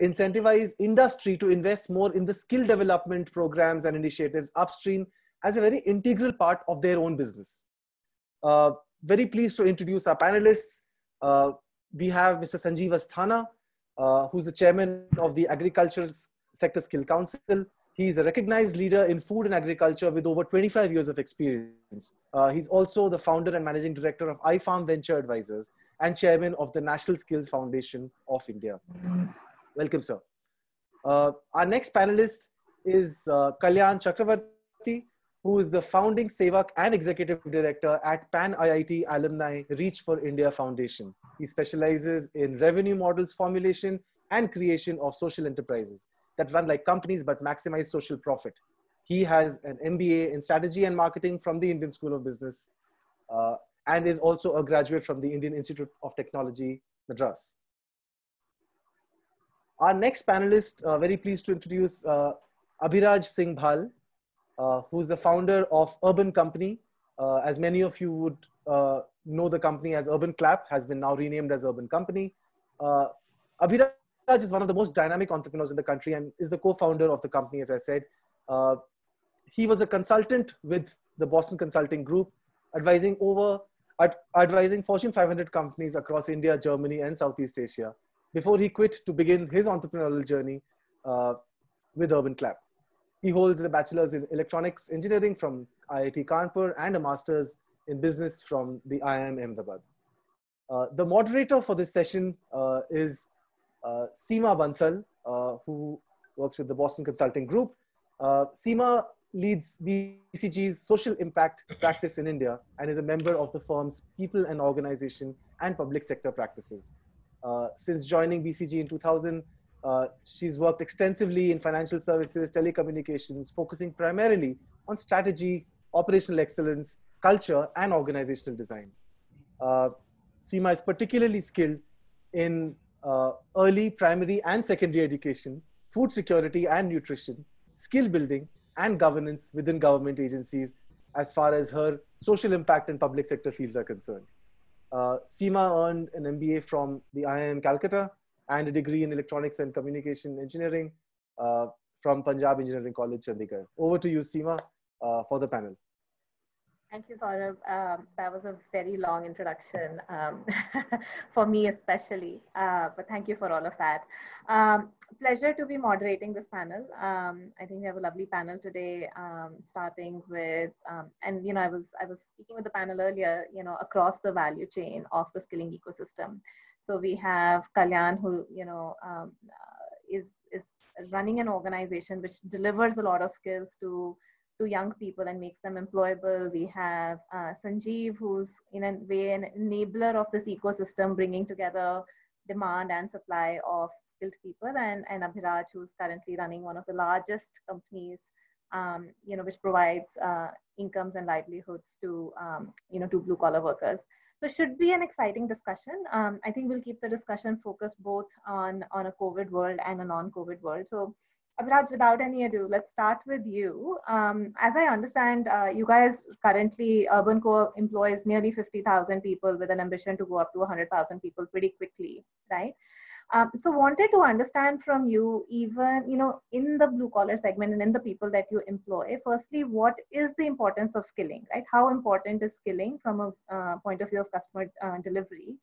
incentivize industry to invest more in the skill development programs and initiatives upstream as a very integral part of their own business. Uh, very pleased to introduce our panelists. Uh, we have Mr. Sanjeev Asthana, uh, who's the chairman of the Agricultural Sector Skill Council. He's a recognized leader in food and agriculture with over 25 years of experience. Uh, he's also the founder and managing director of iFarm Venture Advisors and chairman of the National Skills Foundation of India. Welcome, sir. Uh, our next panelist is uh, Kalyan Chakravarti, who is the founding Sevak and executive director at Pan IIT Alumni Reach for India Foundation. He specializes in revenue models formulation and creation of social enterprises that run like companies but maximize social profit. He has an MBA in strategy and marketing from the Indian School of Business uh, and is also a graduate from the Indian Institute of Technology, Madras. Our next panelist, uh, very pleased to introduce uh, Abhiraj Singh Bhal, uh, who's the founder of Urban Company. Uh, as many of you would uh, know the company as Urban Clap, has been now renamed as Urban Company. Uh, Abhiraj is one of the most dynamic entrepreneurs in the country and is the co-founder of the company, as I said. He was a consultant with the Boston Consulting Group, advising over ad- advising Fortune 500 companies across India, Germany, and Southeast Asia before he quit to begin his entrepreneurial journey uh, with Urban Clap. He holds a bachelor's in electronics engineering from IIT Kanpur and a master's in business from the IIM Ahmedabad. Uh, the moderator for this session uh, is uh, Seema Bansal, uh, who works with the Boston Consulting Group. Uh, Seema leads BCG's social impact practice in India and is a member of the firm's people and organization and public sector practices. Uh, since joining BCG in 2000, uh, she's worked extensively in financial services, telecommunications, focusing primarily on strategy, operational excellence, culture, and organizational design. Uh, Seema is particularly skilled in uh, early, primary, and secondary education, food security and nutrition, skill building, and governance within government agencies as far as her social impact and public sector fields are concerned. Uh, Seema earned an MBA from the IIM Calcutta and a degree in electronics and communication engineering uh, from Punjab Engineering College, Chandigarh. Over to you, Seema, uh, for the panel. Thank you, Saurabh. Um, that was a very long introduction um, for me, especially. Uh, but thank you for all of that. Um, pleasure to be moderating this panel. Um, I think we have a lovely panel today, um, starting with, um, and you know, I was I was speaking with the panel earlier. You know, across the value chain of the skilling ecosystem. So we have Kalyan, who you know uh, is is running an organization which delivers a lot of skills to to young people and makes them employable. We have uh, Sanjeev, who's in a way an enabler of this ecosystem, bringing together demand and supply of skilled people, and, and Abhiraj, who's currently running one of the largest companies, um, you know, which provides uh, incomes and livelihoods to, um, you know, to blue collar workers. So should be an exciting discussion. Um, I think we'll keep the discussion focused both on, on a COVID world and a non-COVID world. So Abhiraj, without any ado, let's start with you. Um, as I understand, uh, you guys currently, Urban Core employs nearly 50,000 people with an ambition to go up to 100,000 people pretty quickly, right? Um, so wanted to understand from you, even, you know, in the blue collar segment and in the people that you employ, firstly, what is the importance of skilling, right? How important is skilling from a uh, point of view of customer uh, delivery?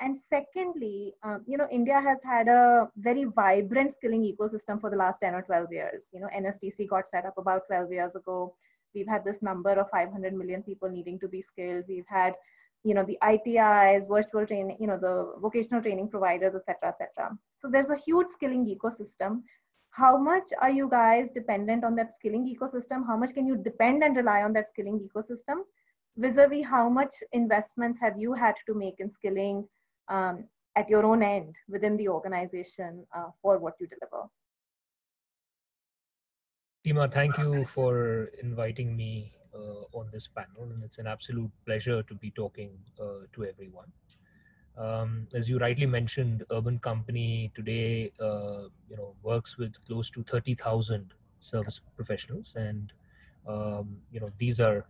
And secondly, um, you know, India has had a very vibrant skilling ecosystem for the last 10 or 12 years. You know, NSDC got set up about 12 years ago. We've had this number of 500 million people needing to be skilled. We've had, you know, the ITIs, virtual training, you know, the vocational training providers, et cetera, et cetera. So there's a huge skilling ecosystem. How much are you guys dependent on that skilling ecosystem? How much can you depend and rely on that skilling ecosystem? Vis-a-vis how much investments have you had to make in skilling um, at your own end within the organization uh, for what you deliver. Seema, thank you for inviting me uh, on this panel, and it's an absolute pleasure to be talking uh, to everyone. Um, as you rightly mentioned, Urban Company today, uh, you know, works with close to 30,000 service professionals, and um, you know, these are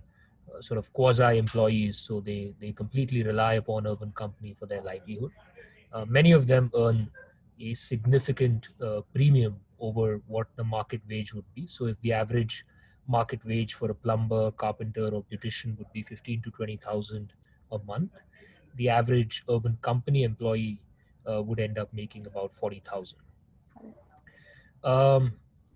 sort of quasi employees, so they they completely rely upon Urban Company for their livelihood. Uh, many of them earn a significant uh, premium over what the market wage would be. So if the average market wage for a plumber, carpenter, or beautician would be 15 to 20,000 a month, the average urban company employee uh, would end up making about 40,000. Um,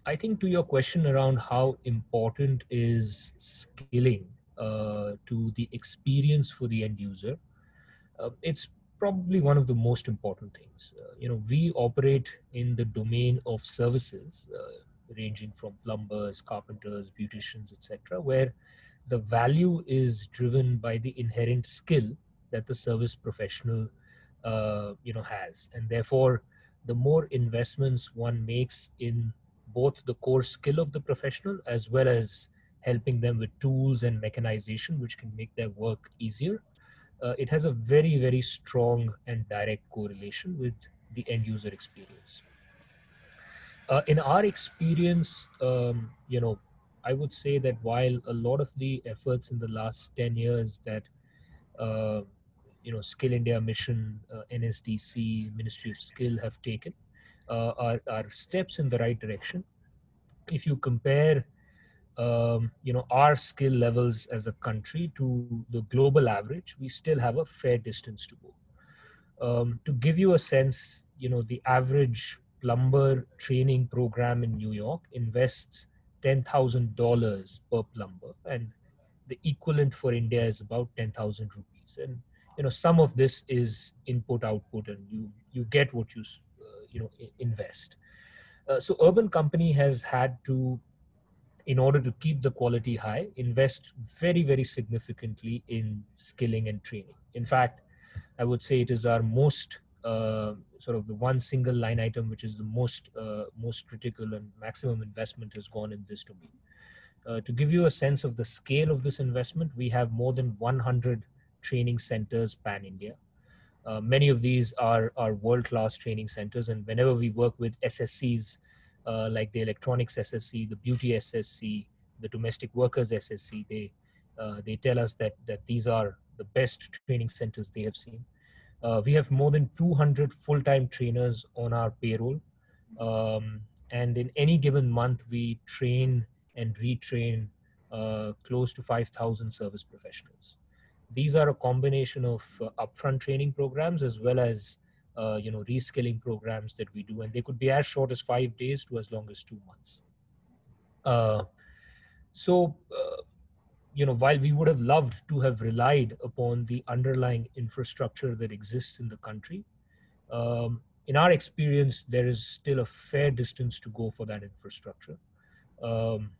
I think to your question around how important is skilling uh, to the experience for the end user, uh, it's probably one of the most important things. Uh, you know, we operate in the domain of services, uh, ranging from plumbers, carpenters, beauticians, etc., where the value is driven by the inherent skill that the service professional, uh, you know, has, and therefore, the more investments one makes in both the core skill of the professional as well as helping them with tools and mechanization which can make their work easier. Uh, it has a very very strong and direct correlation with the end user experience. Uh, in our experience um, you know i would say that while a lot of the efforts in the last 10 years that uh, you know skill india mission uh, nsdc ministry of skill have taken uh, are, are steps in the right direction. If you compare um, you know our skill levels as a country to the global average we still have a fair distance to go. Um, to give you a sense you know the average plumber training program in new york invests $10000 per plumber and the equivalent for india is about 10000 rupees. And you know some of this is input output and you you get what you uh, you know invest. Uh, so urban company has had to in order to keep the quality high, invest very, very significantly in skilling and training. In fact, I would say it is our most uh, sort of the one single line item which is the most uh, most critical and maximum investment has gone in this domain. Uh, to give you a sense of the scale of this investment, we have more than 100 training centers pan India. Uh, many of these are are world class training centers, and whenever we work with SSCs uh, like the electronics SSC, the beauty SSC, the domestic workers SSC. They uh, they tell us that that these are the best training centers they have seen. Uh, we have more than 200 full-time trainers on our payroll, um, and in any given month we train and retrain uh, close to 5,000 service professionals. These are a combination of uh, upfront training programs as well as uh, you know reskilling programs that we do and they could be as short as five days to as long as two months. Uh, so uh, you know while we would have loved to have relied upon the underlying infrastructure that exists in the country um, in our experience there is still a fair distance to go for that infrastructure. Um,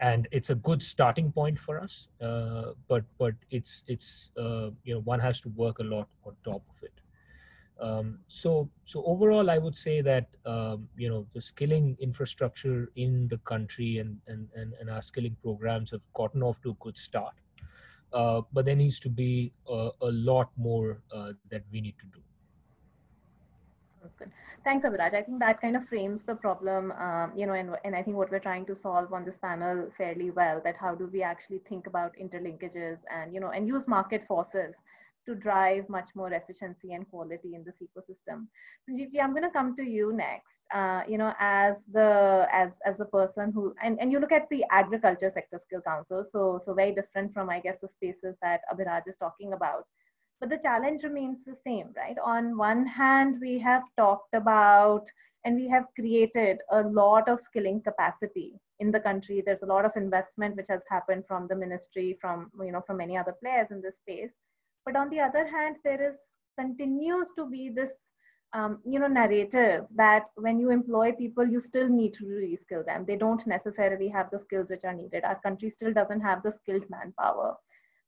and it's a good starting point for us uh, but but it's it's uh, you know one has to work a lot on top of it um, so, so overall, I would say that um, you know the skilling infrastructure in the country and, and and and our skilling programs have gotten off to a good start, uh, but there needs to be a, a lot more uh, that we need to do. That's good. Thanks, Abhiraj. I think that kind of frames the problem, um, you know, and, and I think what we're trying to solve on this panel fairly well, that how do we actually think about interlinkages and, you know, and use market forces to drive much more efficiency and quality in this ecosystem. Sanjeevji, I'm going to come to you next. Uh, you know, as the as as a person who and, and you look at the agriculture sector skill council, so so very different from I guess the spaces that Abhiraj is talking about. But the challenge remains the same, right? On one hand, we have talked about and we have created a lot of skilling capacity in the country there's a lot of investment which has happened from the ministry from you know from many other players in this space but on the other hand there is continues to be this um, you know narrative that when you employ people you still need to reskill them. They don't necessarily have the skills which are needed. Our country still doesn't have the skilled manpower.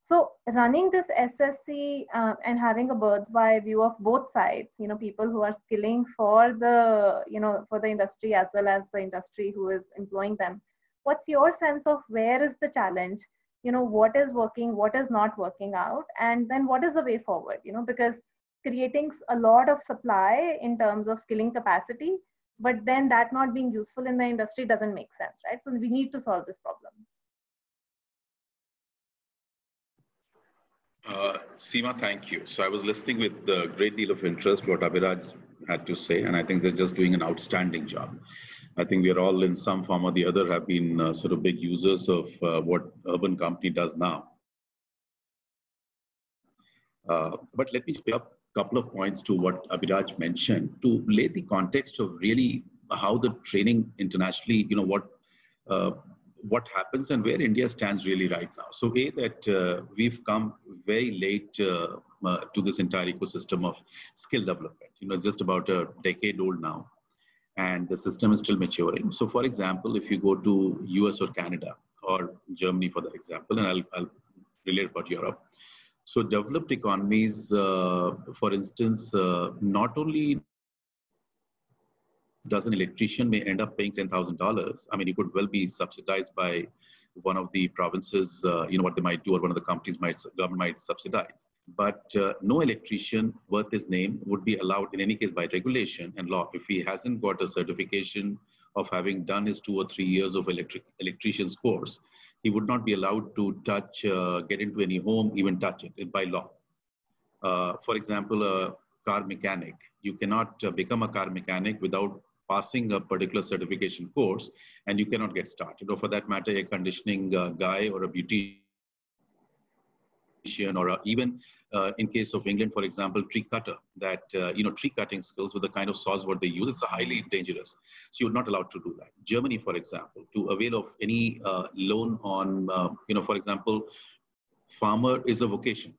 So running this ssc uh, and having a bird's eye view of both sides you know people who are skilling for the you know for the industry as well as the industry who is employing them what's your sense of where is the challenge you know what is working what is not working out and then what is the way forward you know because creating a lot of supply in terms of skilling capacity but then that not being useful in the industry doesn't make sense right so we need to solve this problem uh, Seema, thank you. So I was listening with a great deal of interest what Abhiraj had to say, and I think they're just doing an outstanding job. I think we are all in some form or the other have been uh, sort of big users of uh, what Urban Company does now. Uh, but let me pick up a couple of points to what Abhiraj mentioned to lay the context of really how the training internationally, you know, what uh, what happens and where India stands really right now. So, a that uh, we've come very late uh, to this entire ecosystem of skill development. You know, it's just about a decade old now, and the system is still maturing. So, for example, if you go to US or Canada or Germany, for that example, and I'll, I'll relate about Europe. So, developed economies, uh, for instance, uh, not only does an electrician may end up paying $10,000. I mean, he could well be subsidized by one of the provinces, uh, you know, what they might do, or one of the companies might, government might subsidize. But uh, no electrician worth his name would be allowed in any case by regulation and law if he hasn't got a certification of having done his two or three years of electric electrician's course. He would not be allowed to touch, uh, get into any home, even touch it by law. Uh, for example, a car mechanic. You cannot uh, become a car mechanic without passing a particular certification course and you cannot get started or for that matter a conditioning uh, guy or a beautician or even uh, in case of england for example tree cutter that uh, you know tree cutting skills with the kind of saws what they use it's highly dangerous so you're not allowed to do that germany for example to avail of any uh, loan on uh, you know for example farmer is a vocation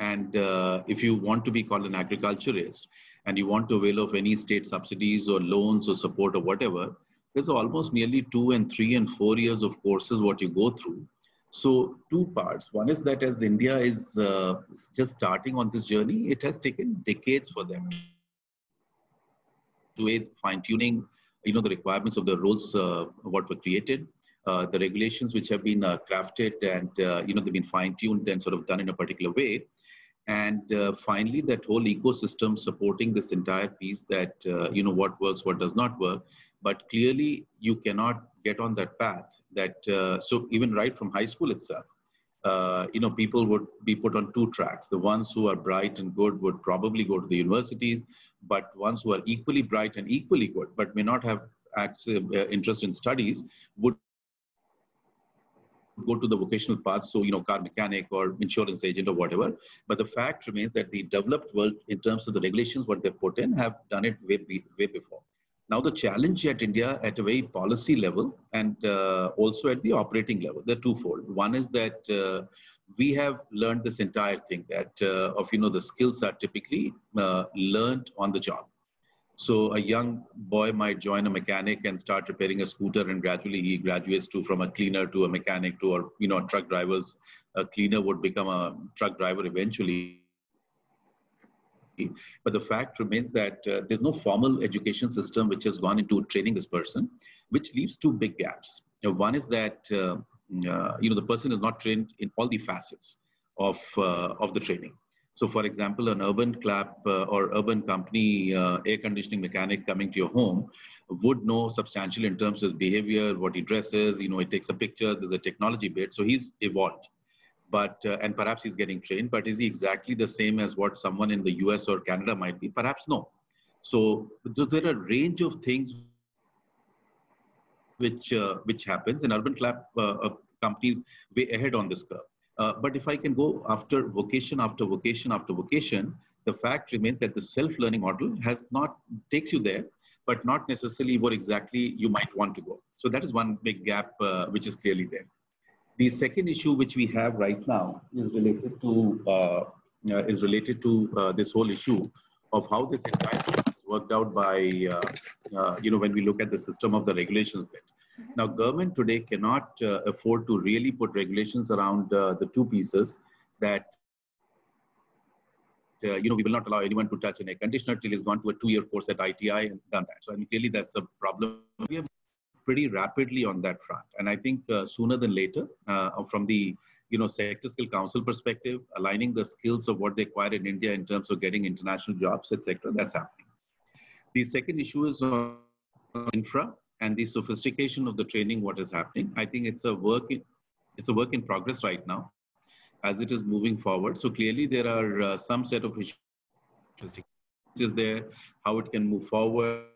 and uh, if you want to be called an agriculturist and you want to avail of any state subsidies or loans or support or whatever, there's almost nearly two and three and four years of courses what you go through. So two parts. One is that as India is uh, just starting on this journey, it has taken decades for them to fine tuning, you know, the requirements of the rules uh, what were created, uh, the regulations which have been uh, crafted and uh, you know they've been fine tuned and sort of done in a particular way and uh, finally that whole ecosystem supporting this entire piece that you know what works what does not work but clearly you cannot get on that path that uh, so even right from high school itself uh, you know people would be put on two tracks the ones who are bright and good would probably go to the universities but ones who are equally bright and equally good but may not have actually uh, interest in studies would go to the vocational path, so you know, car mechanic or insurance agent or whatever. But the fact remains that the developed world, in terms of the regulations, what they've put in, have done it way, way before. Now the challenge at India at a very policy level and uh, also at the operating level, they're twofold. One is that uh, we have learned this entire thing that uh, of you know the skills are typically uh, learned on the job so a young boy might join a mechanic and start repairing a scooter, and gradually he graduates to from a cleaner to a mechanic to a you know truck drivers. A cleaner would become a truck driver eventually. But the fact remains that uh, there's no formal education system which has gone into training this person, which leaves two big gaps. One is that uh, uh, you know the person is not trained in all the facets of uh, of the training. So, for example, an urban clap uh, or urban company air conditioning mechanic coming to your home would know substantially in terms of his behavior, what he dresses. You know, he takes a picture. There's a technology bit, so he's evolved. But uh, and perhaps he's getting trained. But is he exactly the same as what someone in the U.S. or Canada might be? Perhaps no. So, so there are a range of things which uh, which happens, and urban clap uh, uh, companies way ahead on this curve. Uh, but if I can go after vocation after vocation after vocation, the fact remains that the self-learning model has not takes you there, but not necessarily where exactly you might want to go. So that is one big gap uh, which is clearly there. The second issue which we have right now is related to uh, uh is related to uh, this whole issue of how this entire is worked out by you know when we look at the system of the regulations bit. Now, government today cannot uh, afford to really put regulations around uh, the two pieces that uh, you know, we will not allow anyone to touch an air conditioner till he's gone to a two-year course at ITI and done that. So I mean, clearly that's a problem. We are pretty rapidly on that front, and I think uh, sooner than later, uh, from the you know sector skill council perspective, aligning the skills of what they acquire in India in terms of getting international jobs, etc. That's happening. The second issue is on infra and the sophistication of the training, what is happening. I think it's a work in, it's a work in progress right now as it is moving forward. So clearly there are uh, some set of issues. is there, how it can move forward,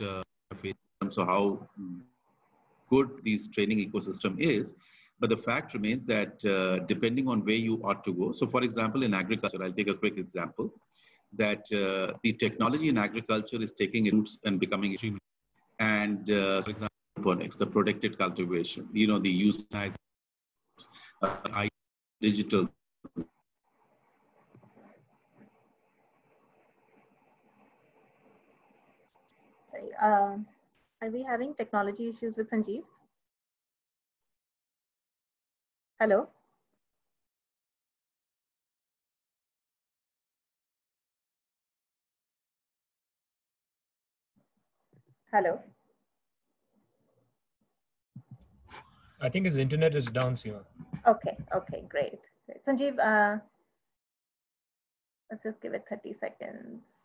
uh, so how good this training ecosystem is. But the fact remains that uh, depending on where you ought to go. So, for example, in agriculture, I'll take a quick example that uh, the technology in agriculture is taking roots and becoming. And uh, for example, the protected cultivation, you know, the use uh, digital Sorry, uh, are we having technology issues with Sanjeev? Hello? Hello? I think his internet is down, Seema. Okay, okay, great. great. Sanjeev, uh, let's just give it 30 seconds.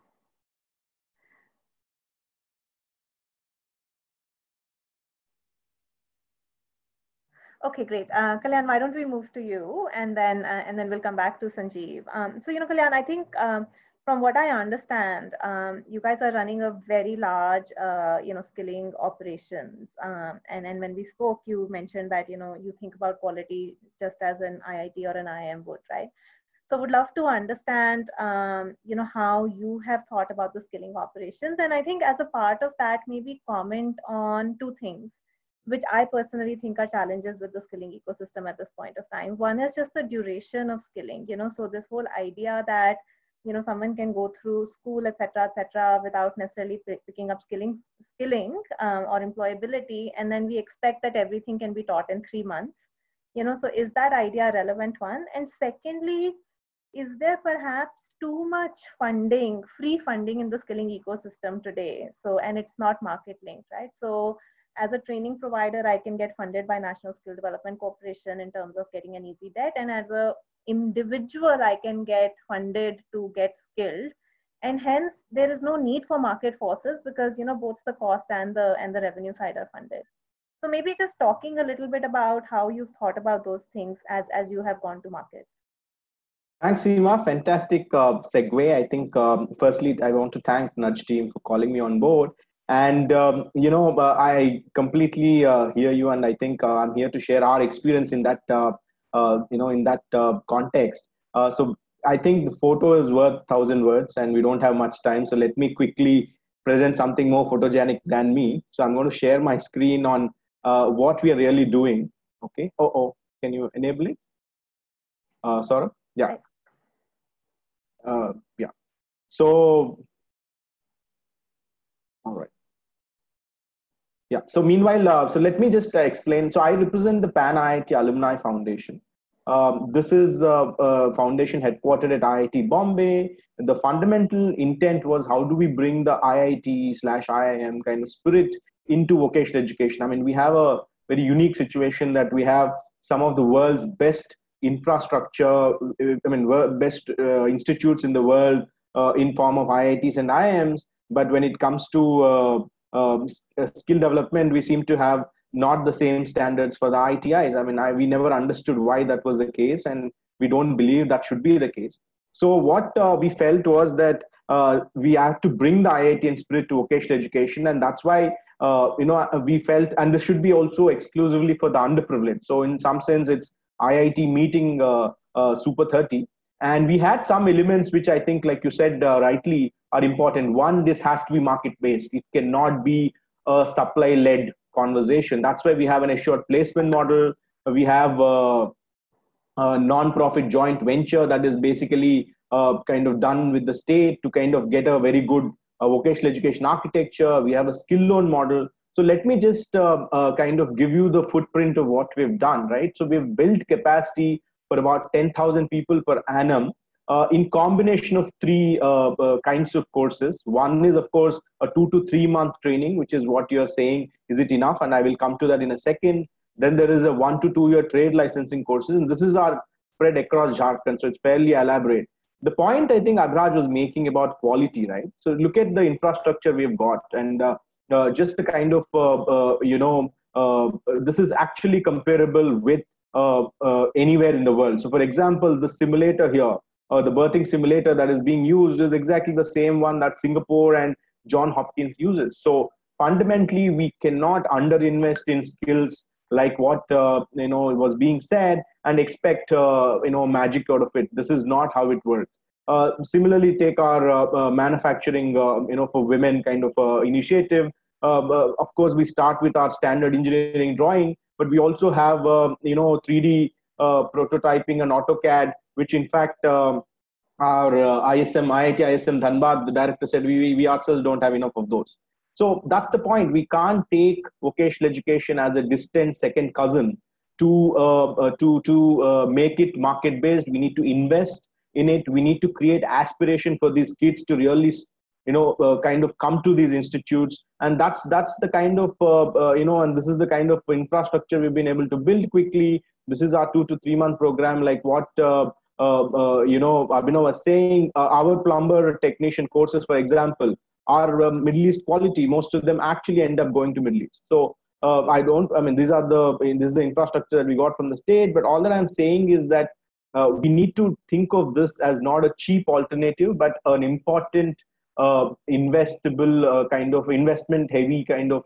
Okay, great. Uh, Kalyan, why don't we move to you and then uh, and then we'll come back to Sanjeev. Um, so, you know, Kalyan, I think um, from what I understand, um, you guys are running a very large, uh, you know, skilling operations. Um, and, and when we spoke, you mentioned that, you know, you think about quality just as an IIT or an IIM would, right? So would love to understand, um, you know, how you have thought about the skilling operations. And I think as a part of that, maybe comment on two things which I personally think are challenges with the skilling ecosystem at this point of time. One is just the duration of skilling, you know, so this whole idea that, you know, someone can go through school, etc., etc., without necessarily picking up skilling, skilling um, or employability, and then we expect that everything can be taught in three months. You know, so is that idea a relevant one? And secondly, is there perhaps too much funding, free funding in the skilling ecosystem today? So, and it's not market linked, right? So, as a training provider, I can get funded by National Skill Development Corporation in terms of getting an easy debt. And as a individual, I can get funded to get skilled. And hence there is no need for market forces because you know both the cost and the and the revenue side are funded. So maybe just talking a little bit about how you've thought about those things as as you have gone to market. Thanks, Seema. Fantastic uh, segue. I think, um, firstly, I want to thank Nudge team for calling me on board. And um, you know, uh, I completely uh, hear you, and I think uh, I'm here to share our experience in that, uh, uh, you know, in that uh, context. so I think the photo is worth thousand words, and we don't have much time. So let me quickly present something more photogenic than me. So I'm going to share my screen on what we are really doing. Okay. Oh, oh, can you enable it? Uh, Saurabh? Yeah. yeah. So, all right. Yeah. So meanwhile, uh, so let me just uh, explain. So I represent the Pan IIT Alumni Foundation. Um, this is a, a, foundation headquartered at IIT Bombay. The fundamental intent was how do we bring the IIT slash IIM kind of spirit into vocational education? I mean, we have a very unique situation that we have some of the world's best infrastructure, I mean, best uh, institutes in the world uh, in form of IITs and IIMs. But when it comes to uh, um, uh, skill development, we seem to have not the same standards for the ITIs. I mean, I, we never understood why that was the case, and we don't believe that should be the case. So, what uh, we felt was that uh, we have to bring the IIT spirit to vocational education, and that's why uh, you know uh, we felt, and this should be also exclusively for the underprivileged. So, in some sense, it's IIT meeting uh, Super 30, and we had some elements which I think, like you said rightly, are important. One, this has to be market based. It cannot be a supply led conversation. That's why we have an assured placement model. We have a, a non-profit joint venture that is basically uh, kind of done with the state to kind of get a very good uh, vocational education architecture. We have a skill loan model. So let me just uh, uh kind of give you the footprint of what we've done, right? So we've built capacity for about 10,000 people per annum uh, in combination of three uh, uh, kinds of courses. One is, of course, a two to three month training, which is what you're saying. Is it enough? And I will come to that in a second. Then there is a one to two year trade licensing courses, and this is our spread across Jharkhand, so it's fairly elaborate. The point I think Abhiraj was making about quality, right? So look at the infrastructure we've got, and uh, uh, just the kind of uh, you know this is actually comparable with anywhere in the world. So, for example, the simulator here uh, the birthing simulator that is being used is exactly the same one that Singapore and John Hopkins uses. So fundamentally, we cannot underinvest in skills like what uh, you know was being said and expect uh, you know magic out of it. This is not how it works. Uh, similarly, take our uh, uh, manufacturing you know for women kind of initiative. of course, we start with our standard engineering drawing, but we also have you know 3D prototyping and AutoCAD which in fact um, our uh, ISM, IIT ISM Dhanbad, the director said we, we ourselves don't have enough of those. So that's the point. We can't take vocational education as a distant second cousin to uh, uh, to to uh, make it market based. We need to invest in it. We need to create aspiration for these kids to really, you know, uh, kind of come to these institutes. And that's that's the kind of uh, uh, you know, and this is the kind of infrastructure we've been able to build quickly. This is our two to three month program, like what uh, you know, Abhinav was saying, uh, our plumber technician courses, for example, are Middle East quality. Most of them actually end up going to Middle East. So I don't. I mean, these are the this is the infrastructure that we got from the state. But all that I'm saying is that uh, we need to think of this as not a cheap alternative, but an important uh, investable uh, kind of investment heavy kind of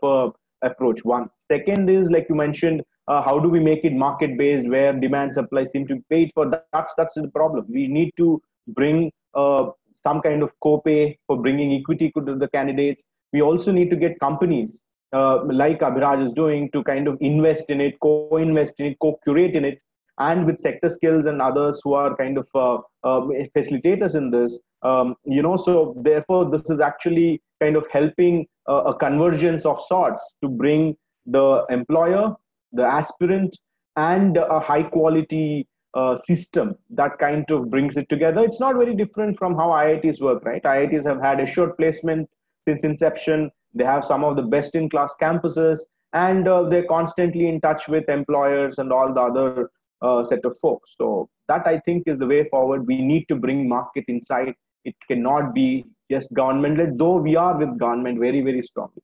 approach. One. Second is like you mentioned, uh, how do we make it market based where demand supply seem to paid for that's that's the problem we need to bring uh, some kind of copay for bringing equity to the candidates we also need to get companies uh, like abhiraj is doing to kind of invest in it co-invest in it co-curate in it and with sector skills and others who are kind of uh, uh, facilitators in this um, you know so therefore this is actually kind of helping uh, a convergence of sorts to bring the employer the aspirant and a high quality uh, system that kind of brings it together. It's not very different from how IITs work, right? IITs have had assured placement since inception. They have some of the best in class campuses and uh, they're constantly in touch with employers and all the other uh, set of folks. So that I think is the way forward. We need to bring market insight. It cannot be just government led, though we are with government very, very strongly.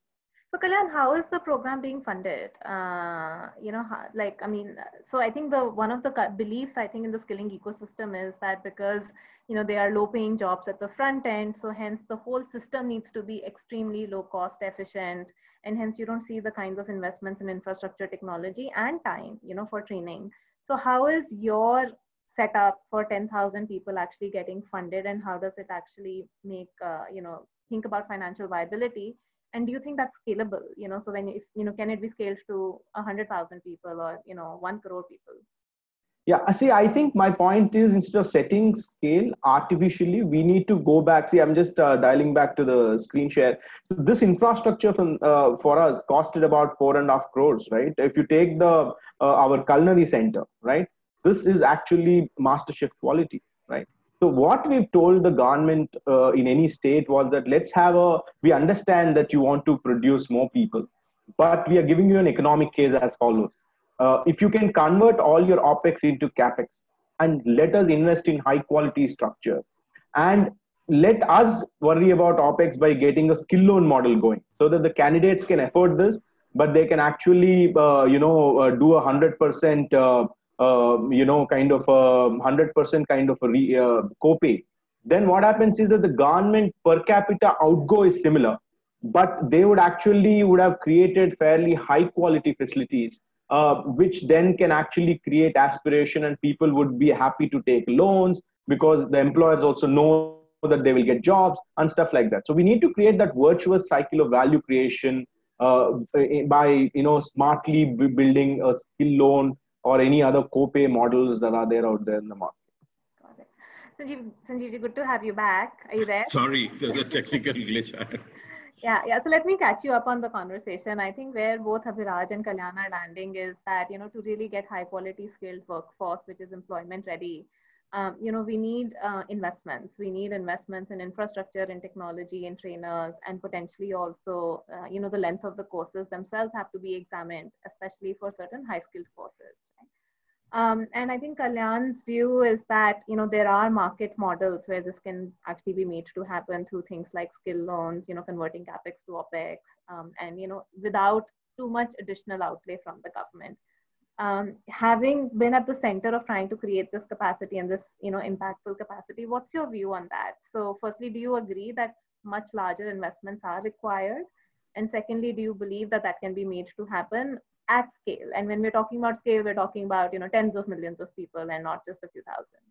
So Kalyan, how is the program being funded? Uh, you know, like I mean, so I think the one of the beliefs I think in the skilling ecosystem is that because you know they are low-paying jobs at the front end, so hence the whole system needs to be extremely low-cost, efficient, and hence you don't see the kinds of investments in infrastructure, technology, and time, you know, for training. So how is your setup for 10,000 people actually getting funded, and how does it actually make uh, you know think about financial viability? and do you think that's scalable you know so when if you know can it be scaled to 100000 people or you know 1 crore people yeah see i think my point is instead of setting scale artificially we need to go back. See i'm just uh, dialing back to the screen share. So this infrastructure from uh, for us costed about four and a half crores right? If you take the uh, our culinary center right? This is actually master chef quality right? So what we've told the government uh, in any state was that let's have a, we understand that you want to produce more people, but we are giving you an economic case as follows. Uh, if you can convert all your OPEX into CAPEX and let us invest in high quality structure and let us worry about OPEX by getting a skill loan model going so that the candidates can afford this, but they can actually, uh, you know, uh, do a hundred percent uh, uh, you know, kind of a 100% kind of a re, uh, copay, then what happens is that the government per capita outgo is similar, but they would actually would have created fairly high quality facilities, uh, which then can actually create aspiration and people would be happy to take loans because the employers also know that they will get jobs and stuff like that. So we need to create that virtuous cycle of value creation uh, by you know smartly building a skill loan or any other copay models that are there out there in the market. Got it. Sanjeev, Sanjeev, good to have you back. Are you there? Sorry, there's a technical glitch. yeah, yeah. So let me catch you up on the conversation. I think where both Abhiraj and Kalyan are landing is that, you know, to really get high quality skilled workforce, which is employment ready, um, you know, we need uh, investments. We need investments in infrastructure, in technology, in trainers, and potentially also, uh, you know, the length of the courses themselves have to be examined, especially for certain high-skilled courses. Right? Um, and I think Kalyan's view is that, you know, there are market models where this can actually be made to happen through things like skill loans, you know, converting CAPEX to OPEX, um, and, you know, without too much additional outlay from the government. um, having been at the center of trying to create this capacity and this you know impactful capacity what's your view on that so firstly do you agree that much larger investments are required and secondly do you believe that that can be made to happen at scale? And when we're talking about scale we're talking about you know tens of millions of people and not just a few thousand.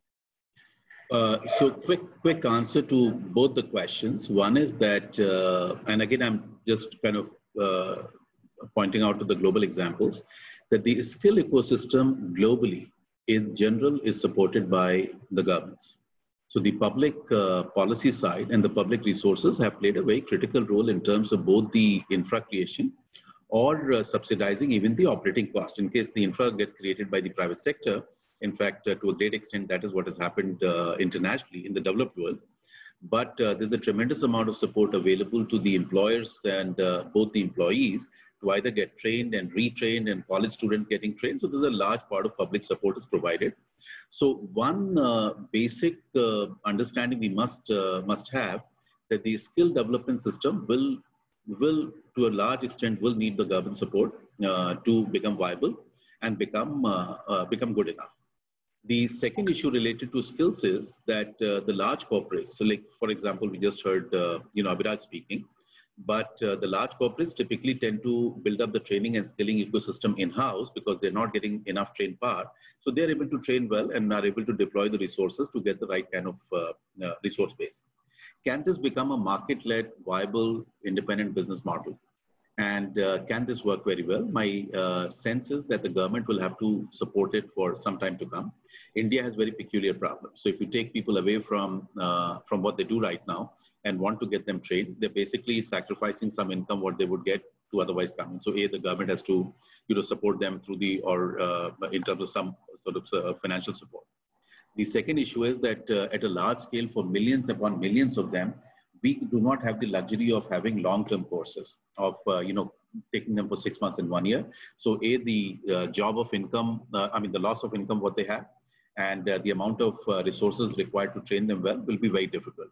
Uh, so quick quick answer to both the questions. One is that uh, and again i'm just kind of uh, pointing out to the global examples that the skill ecosystem globally in general is supported by the governments. So the public uh, policy side and the public resources have played a very critical role in terms of both the infra creation or uh, subsidizing even the operating cost in case the infra gets created by the private sector. In fact, uh, to a great extent, that is what has happened uh, internationally in the developed world. But uh, there's a tremendous amount of support available to the employers and uh, both the employees to either get trained and retrained and college students getting trained. So there's a large part of public support is provided. So one uh, basic uh, understanding we must uh, must have that the skill development system will will to a large extent will need the government support uh, to become viable and become uh, uh, become good enough. The second issue related to skills is that the large corporates, so like for example, we just heard you know Abhiraj speaking, but uh, the large corporates typically tend to build up the training and skilling ecosystem in-house because they're not getting enough trained power. So they're able to train well and are able to deploy the resources to get the right kind of uh, uh, resource base. Can this become a market-led, viable, independent business model? And uh, can this work very well? My uh, sense is that the government will have to support it for some time to come. India has very peculiar problems. So if you take people away from, uh, from what they do right now, and want to get them trained, they're basically sacrificing some income what they would get to otherwise come in. So a the government has to you know support them through the or uh, in terms of some sort of uh, financial support. The second issue is that uh, at a large scale for millions upon millions of them, we do not have the luxury of having long-term courses of uh, you know taking them for six months and one year. So a the uh, job of income, uh, I mean the loss of income what they have, and the amount of resources required to train them well will be very difficult.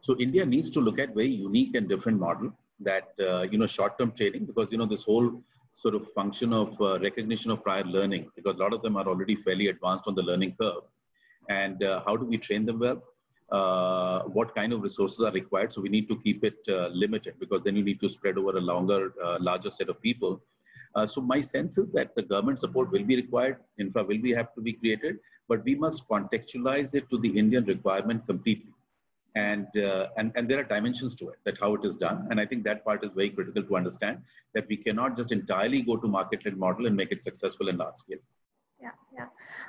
So India needs to look at very unique and different model that, uh, you know, short-term training, because, you know, this whole sort of function of uh, recognition of prior learning, because a lot of them are already fairly advanced on the learning curve. And uh, how do we train them well? Uh, what kind of resources are required? So we need to keep it uh, limited because then you need to spread over a longer, uh, larger set of people. so my sense is that the government support will be required, infra will be have to be created, but we must contextualize it to the Indian requirement completely and, uh, and and there are dimensions to it that how it is done. And i think that part is very critical to understand that we cannot just entirely go to market led model and make it successful in large scale. Yeah yeah.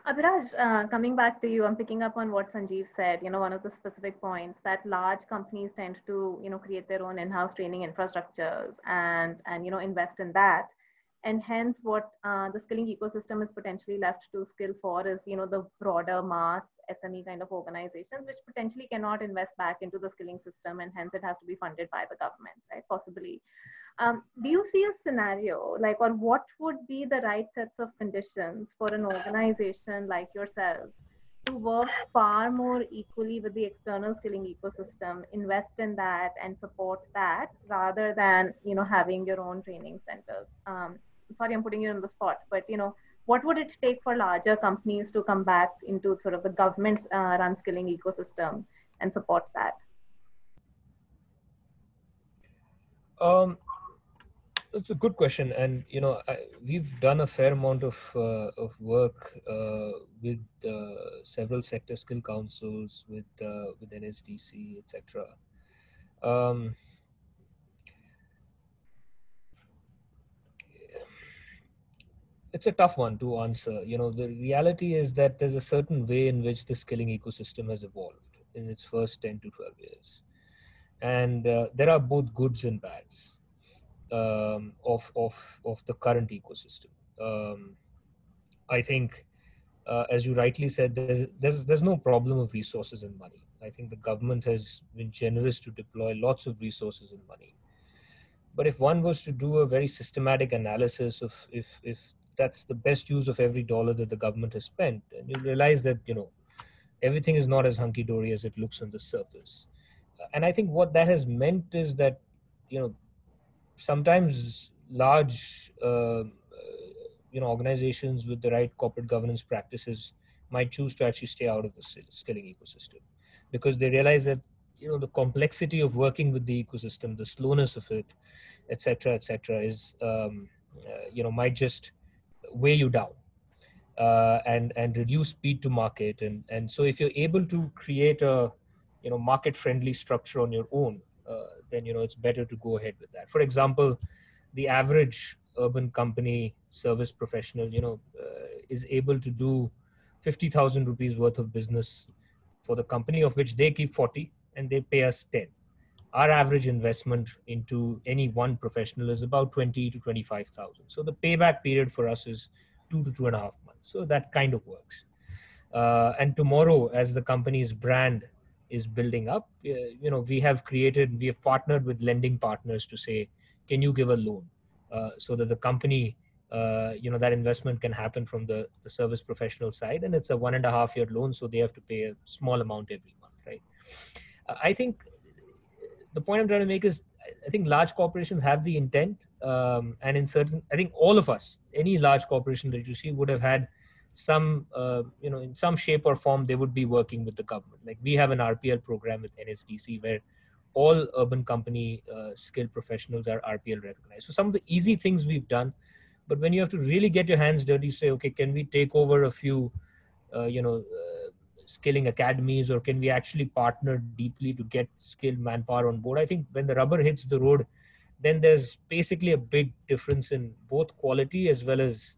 Abhiraj uh, coming back to you i'm picking up on what sanjeev said you know one of the specific points that large companies tend to you know create their own in-house training infrastructures and and you know invest in that and hence what uh, the skilling ecosystem is potentially left to skill for is you know the broader mass sme kind of organizations which potentially cannot invest back into the skilling system and hence it has to be funded by the government right possibly. Um, do you see a scenario like or what would be the right sets of conditions for an organization like yourselves to work far more equally with the external skilling ecosystem invest in that and support that rather than you know having your own training centers? Um, sorry i'm putting you on the spot but you know what would it take for larger companies to come back into sort of the government's uh, run skilling ecosystem and support that? Um, it's a good question and you know I, we've done a fair amount of uh, of work uh, with uh, several sector skill councils with uh, with nsdc etc um, it's a tough one to answer. You know, the reality is that there's a certain way in which the skilling ecosystem has evolved in its first 10 to 12 years. And uh, there are both goods and bads um, of, of, of the current ecosystem. Um, I think, uh, as you rightly said, there's, there's, there's no problem of resources and money. I think the government has been generous to deploy lots of resources and money. But if one was to do a very systematic analysis of if, if that's the best use of every dollar that the government has spent. And you realize that you know everything is not as hunky-dory as it looks on the surface. And i think what that has meant is that you know sometimes large uh, you know organizations with the right corporate governance practices might choose to actually stay out of the skilling ecosystem because they realize that you know the complexity of working with the ecosystem the slowness of it etc etc is um, uh, you know might just weigh you down uh, and and reduce speed to market. And and so if you're able to create a you know market friendly structure on your own uh, then you know it's better to go ahead with that. For example the average urban company service professional you know uh, is able to do 50000 rupees worth of business for the company of which they keep 40 and they pay us 10 our average investment into any one professional is about 20 to 25000 so the payback period for us is two to two and a half months. So that kind of works. Uh, and tomorrow as the company's brand is building up uh, you know we have created we have partnered with lending partners to say can you give a loan? Uh, so that the company uh, you know that investment can happen from the, the service professional side. And it's a one and a half year loan so they have to pay a small amount every month right? Uh, i think the point i'm trying to make is i think large corporations have the intent um, and in certain i think all of us any large corporation that you see would have had some uh, you know in some shape or form they would be working with the government. Like we have an rpl program with nsdc where all urban company uh, skilled professionals are rpl recognized. So some of the easy things we've done but when you have to really get your hands dirty say okay can we take over a few uh, you know skilling academies or can we actually partner deeply to get skilled manpower on board? I think when the rubber hits the road then there's basically a big difference in both quality as well as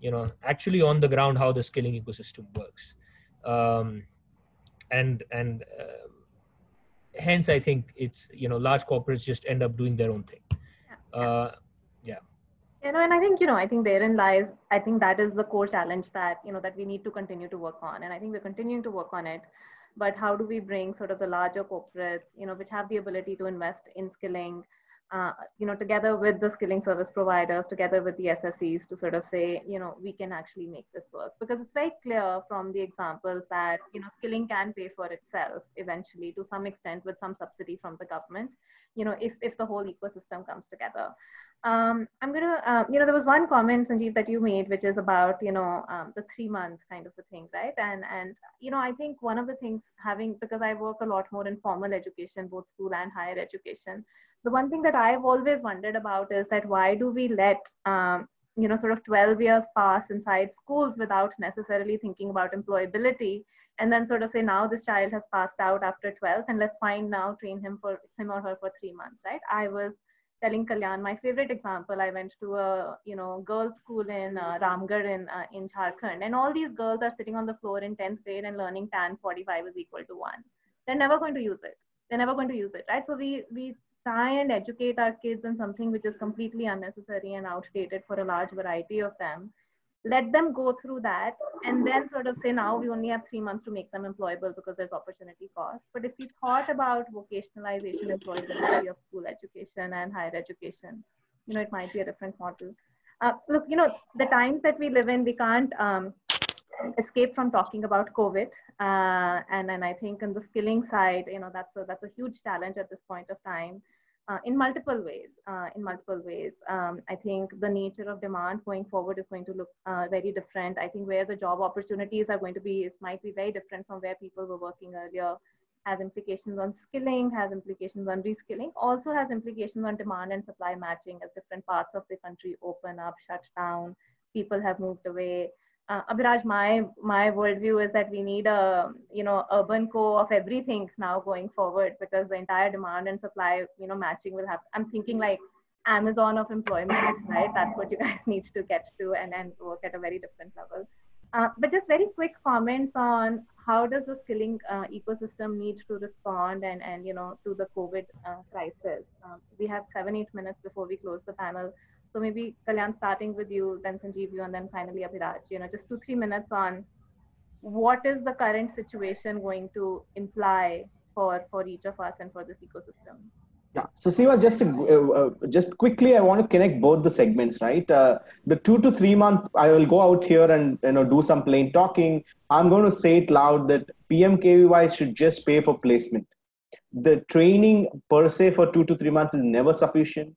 you know actually on the ground how the skilling ecosystem works. Um, and and uh, hence i think it's you know large corporates just end up doing their own thing. Uh, you know and i think you know i think therein lies i think that is the core challenge that you know that we need to continue to work on. And i think we're continuing to work on it. But how do we bring sort of the larger corporates you know which have the ability to invest in skilling uh, you know, together with the skilling service providers, together with the SSCs to sort of say, you know, we can actually make this work because it's very clear from the examples that, you know, skilling can pay for itself eventually to some extent with some subsidy from the government, you know, if, if the whole ecosystem comes together. Um, I'm going to, uh, you know, there was one comment, Sanjeev, that you made, which is about, you know, um, the three month kind of a thing, right? And, and, you know, I think one of the things having, because I work a lot more in formal education, both school and higher education, the one thing that I've always wondered about is that why do we let um, you know sort of 12 years pass inside schools without necessarily thinking about employability? And then sort of say now this child has passed out after 12 and let's find now train him for him or her for three months right? I was telling kalyan my favorite example i went to a you know girls school in uh, ramgarh in uh, in jharkhand and all these girls are sitting on the floor in 10th grade and learning tan 45 is equal to 1 they're never going to use it. They're never going to use it right? So we we try and educate our kids in something which is completely unnecessary and outdated for a large variety of them. Let them go through that and then sort of say now we only have three months to make them employable because there's opportunity cost. But if we thought about vocationalization employability of school education and higher education you know it might be a different model. Uh, look you know the times that we live in we can't um, escape from talking about COVID. Uh, and, and I think on the skilling side, you know, that's a, that's a huge challenge at this point of time. Uh, in multiple ways, uh, in multiple ways. Um, I think the nature of demand going forward is going to look uh, very different. I think where the job opportunities are going to be is might be very different from where people were working earlier. Has implications on skilling, has implications on reskilling, also has implications on demand and supply matching as different parts of the country open up, shut down, people have moved away uh, Abhiraj, my my worldview is that we need a you know urban co of everything now going forward because the entire demand and supply you know matching will have. I'm thinking like Amazon of employment, right? That's what you guys need to get to and and work at a very different level. Uh, but just very quick comments on how does the skilling uh, ecosystem need to respond and and you know to the COVID uh, crisis. Um, we have seven eight minutes before we close the panel. So maybe Kalyan, starting with you, then Sanjeev, you, and then finally Abhiraj. You know, just two three minutes on what is the current situation going to imply for for each of us and for this ecosystem. Yeah. So Siva, just uh, uh, just quickly, I want to connect both the segments, right? Uh, the two to three month, I will go out here and you know do some plain talking. I'm going to say it loud that PMKVY should just pay for placement. The training per se for two to three months is never sufficient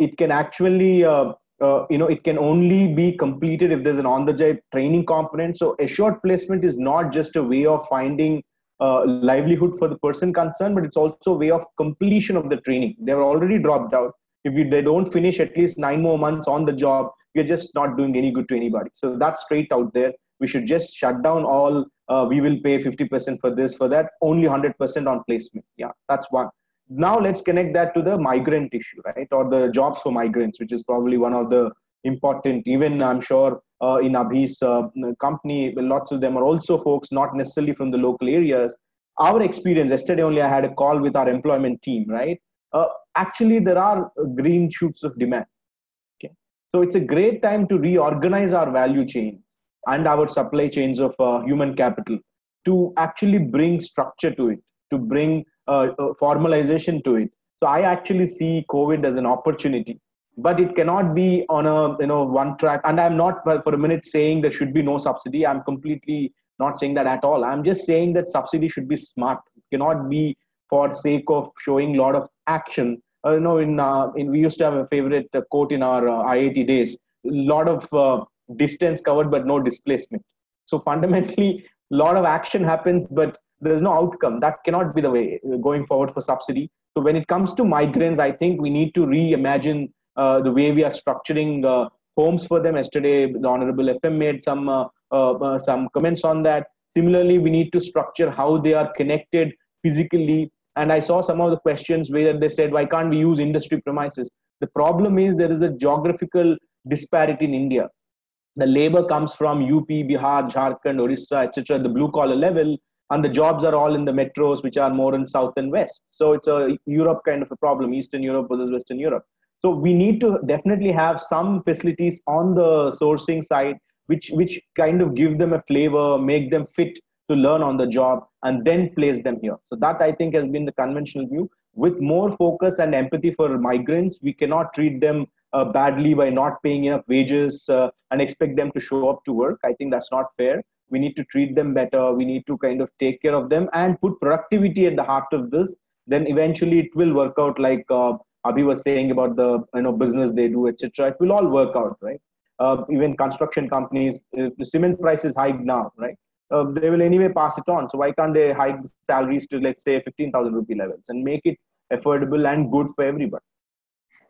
it can actually uh, uh, you know it can only be completed if there's an on-the-job training component. So assured placement is not just a way of finding uh, livelihood for the person concerned, but it's also a way of completion of the training. They're already dropped out. If you, they don't finish at least nine more months on the job, you're just not doing any good to anybody. So that's straight out there. We should just shut down all. Uh, we will pay 50% for this, for that. Only 100% on placement. Yeah, that's one. Now let's connect that to the migrant issue, right? Or the jobs for migrants, which is probably one of the important. Even I'm sure uh, in Abhi's uh, company, lots of them are also folks not necessarily from the local areas. Our experience yesterday only, I had a call with our employment team, right? Uh, actually, there are green shoots of demand. Okay, so it's a great time to reorganize our value chains and our supply chains of uh, human capital to actually bring structure to it, to bring uh, uh, formalization to it. So I actually see COVID as an opportunity but it cannot be on a you know one track. And i'm not for a minute saying there should be no subsidy. I'm completely not saying that at all. I'm just saying that subsidy should be smart. It cannot be for sake of showing a lot of action. Uh, you know in, uh, in we used to have a favorite uh, quote in our uh, iit days. A lot of uh, distance covered but no displacement. So fundamentally a lot of action happens but there's no outcome that cannot be the way uh, going forward for subsidy so when it comes to migrants i think we need to reimagine uh, the way we are structuring uh, homes for them. Yesterday, the Honorable FM made some uh, some comments on that. Similarly, we need to structure how they are connected physically. And I saw some of the questions where they said, why can't we use industry premises? The problem is there is a geographical disparity in India. The labor comes from UP, Bihar, Jharkhand, Orissa, etc., the blue collar level, and the jobs are all in the metros, which are more in south and west. So it's a Europe kind of a problem, Eastern Europe versus Western Europe. So we need to definitely have some facilities on the sourcing side, which which kind of give them a flavor, make them fit to learn on the job, and then place them here. So that I think has been the conventional view. With more focus and empathy for migrants, we cannot treat them uh, badly by not paying enough wages uh, and expect them to show up to work. I think that's not fair. We need to treat them better. We need to kind of take care of them and put productivity at the heart of this. Then eventually it will work out like uh, Abhi was saying about the you know business they do, etc. It will all work out, right? Uh, even construction companies, uh, the cement price is high now, right? Uh, they will anyway pass it on. So why can't they hike salaries to let's say 15,000 rupee levels and make it affordable and good for everybody?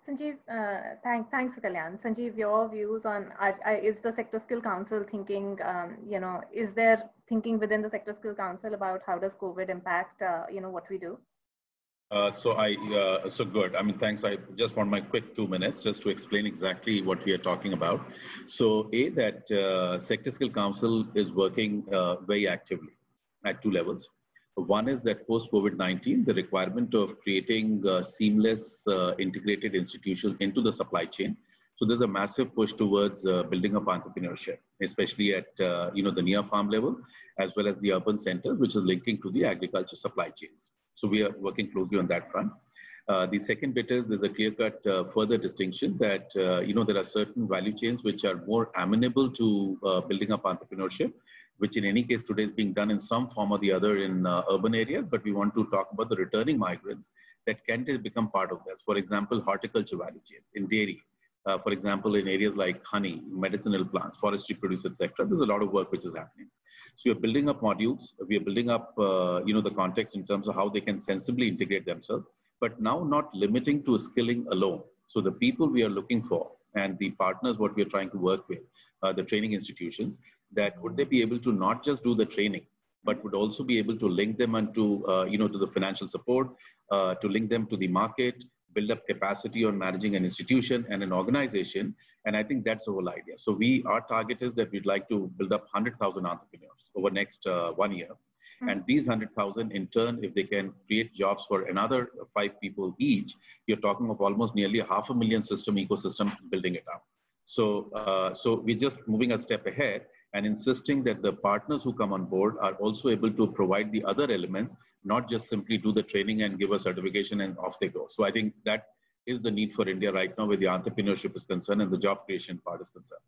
Sanjeev, uh, thank, thanks, Kalyan. Sanjeev, your views on are, is the Sector Skill Council thinking, um, you know, is there thinking within the Sector Skill Council about how does COVID impact, uh, you know, what we do? Uh, so I, uh, so good. I mean, thanks. I just want my quick two minutes just to explain exactly what we are talking about. So A, that uh, Sector Skill Council is working uh, very actively at two levels. One is that post-COVID-19, the requirement of creating uh, seamless uh, integrated institutions into the supply chain. So there's a massive push towards building up entrepreneurship, especially at, you know, the near farm level, as well as the urban centers, which is linking to the agriculture supply chains. So we are working closely on that front. Uh, the second bit is there's a clear-cut uh, further distinction that uh, you know there are certain value chains which are more amenable to uh, building up entrepreneurship, which in any case today is being done in some form or the other in uh, urban areas. But we want to talk about the returning migrants that can become part of this. For example, horticulture value chains in dairy. Uh, for example, in areas like honey, medicinal plants, forestry produce, etc. There's a lot of work which is happening. So we are building up modules. We are building up, uh, you know, the context in terms of how they can sensibly integrate themselves, but now not limiting to skilling alone. So the people we are looking for and the partners, what we are trying to work with, uh, the training institutions, that would they be able to not just do the training, but would also be able to link them onto, uh, you know, to the financial support, uh, to link them to the market, build up capacity on managing an institution and an organization. And I think that's the whole idea. So we, our target is that we'd like to build up 100,000 entrepreneurs over next uh, one year. Mm-hmm. And these 100,000 in turn, if they can create jobs for another five people each, you're talking of almost nearly a half a million system ecosystem building it up. So, uh, so we're just moving a step ahead and insisting that the partners who come on board are also able to provide the other elements, not just simply do the training and give a certification and off they go. So I think that is the need for India right now where the entrepreneurship is concerned and the job creation part is concerned.